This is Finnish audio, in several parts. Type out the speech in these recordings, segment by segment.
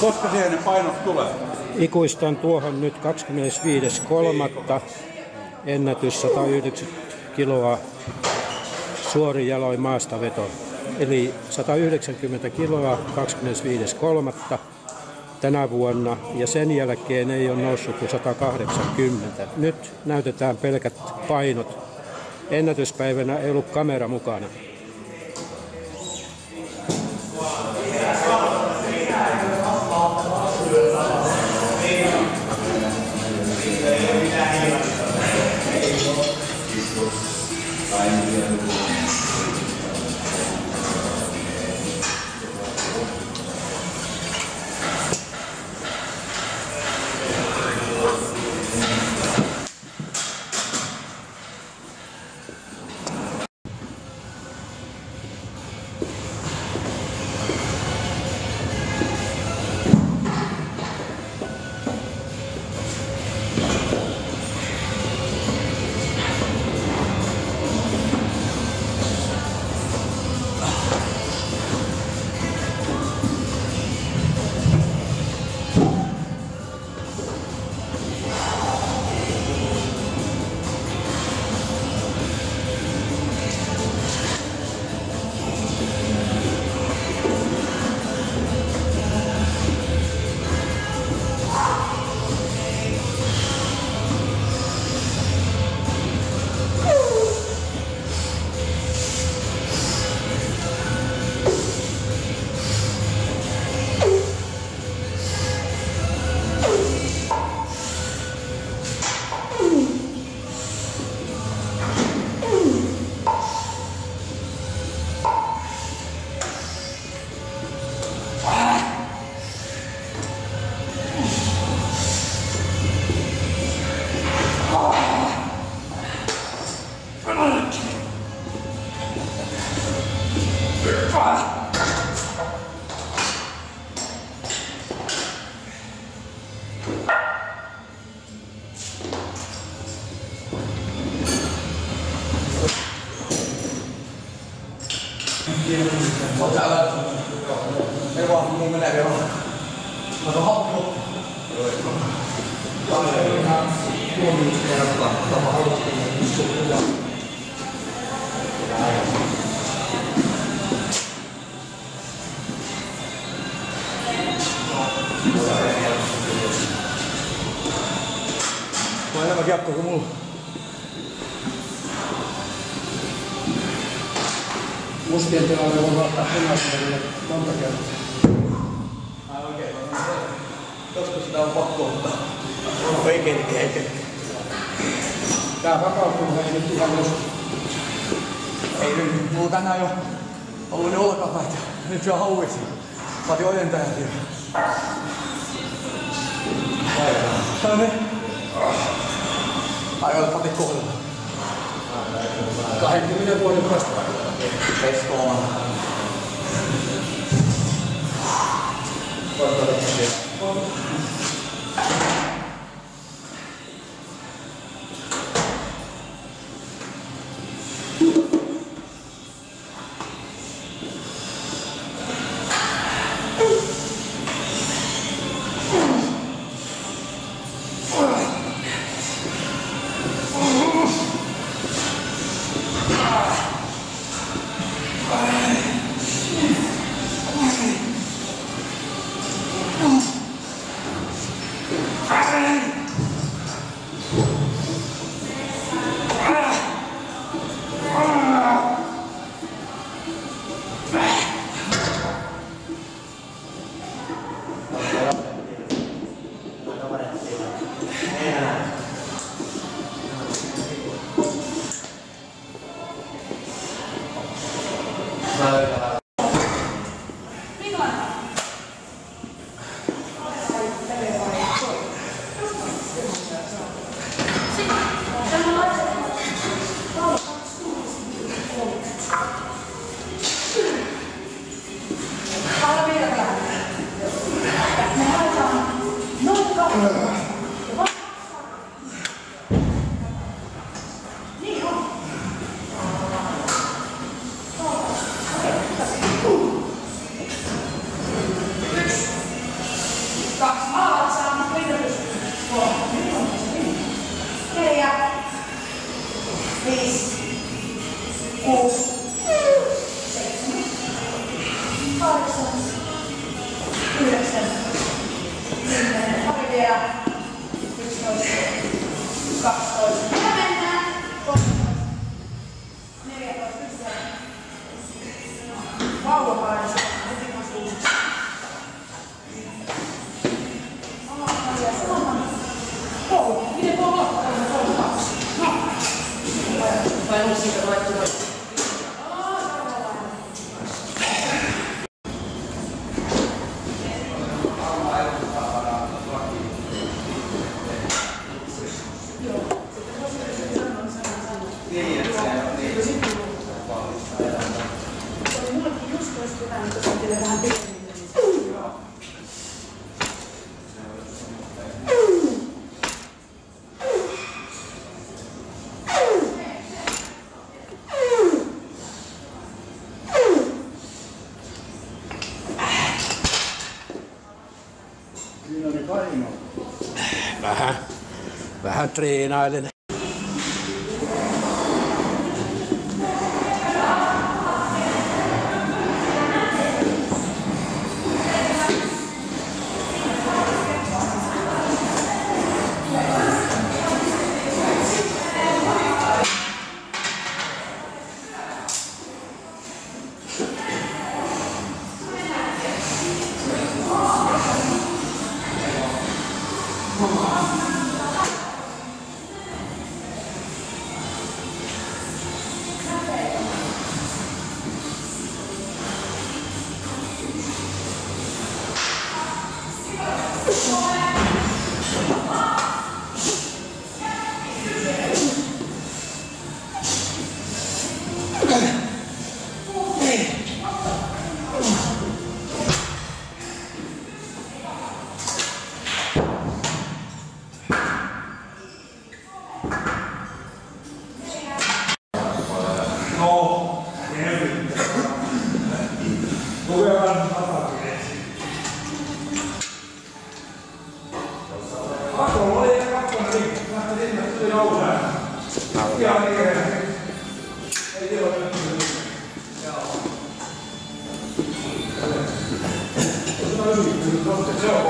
Koska siihen ne painot tulee? Ikuistan tuohon nyt 25.3. Ennätys 190 kiloa suori jaloin maastaveto. Eli 190 kiloa 25.3. tänä vuonna ja sen jälkeen ei ole noussut kuin 180. Nyt näytetään pelkät painot. Ennätyspäivänä ei ollut kamera mukana. On enemmän kiekkoa kuin mulla. Mustien tilalle voi ottaa punaiselle monta kertaa. Ai oikein. Joskus sitä on pakko ottaa. Oikein, oikein. Tää rapautuu ei nyt ihan just. Ei nyt, mulla tänään jo ollut ne olkapäät ja nyt se on hauissa. Mä otin 처음에 Allora fate corno. Dai, dimmi da buone questo. Questo. Guarda la Yeah. Sabe, Thank you. country in Ireland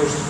pues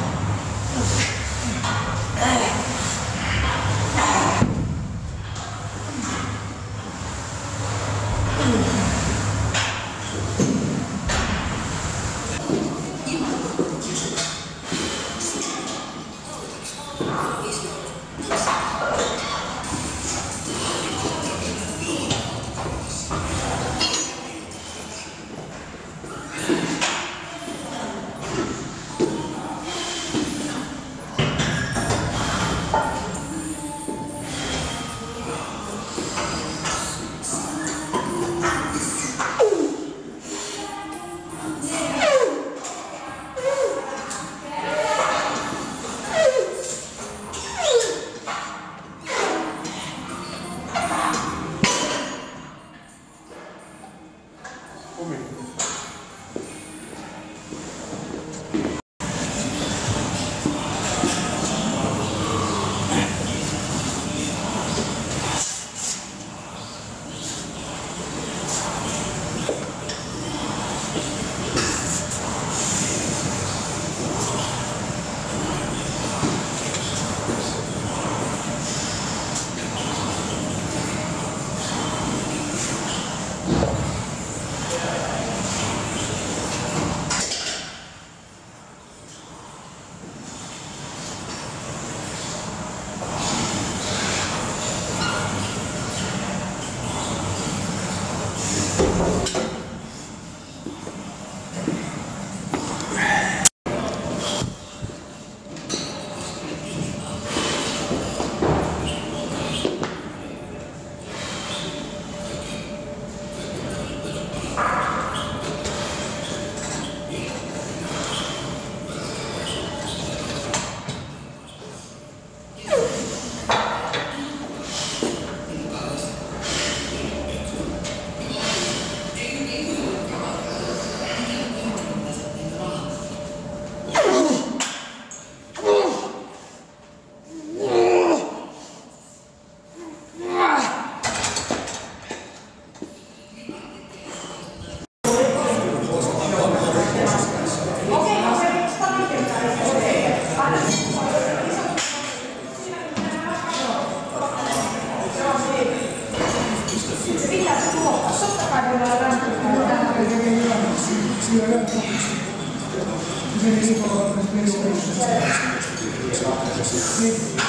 see